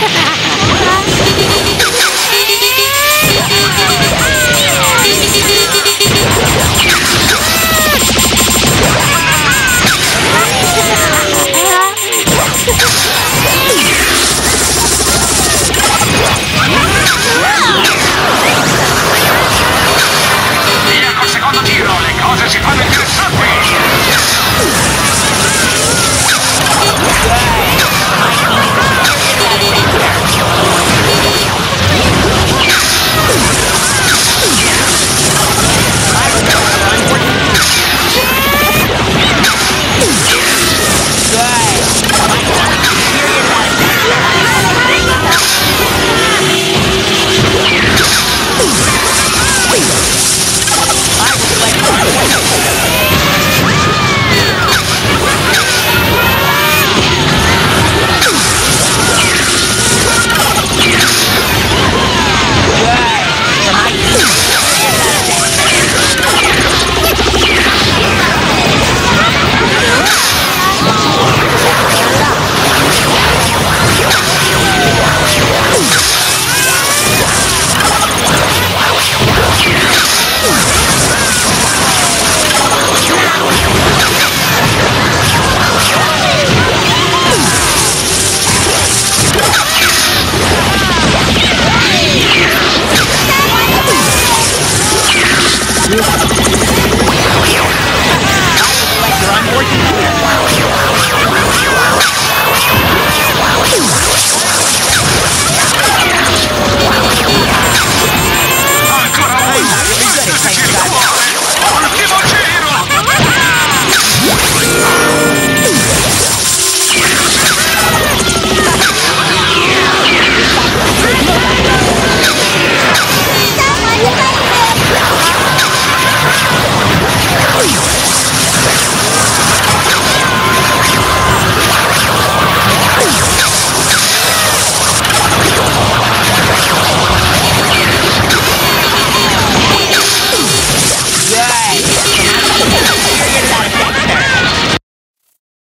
Ha ha ha!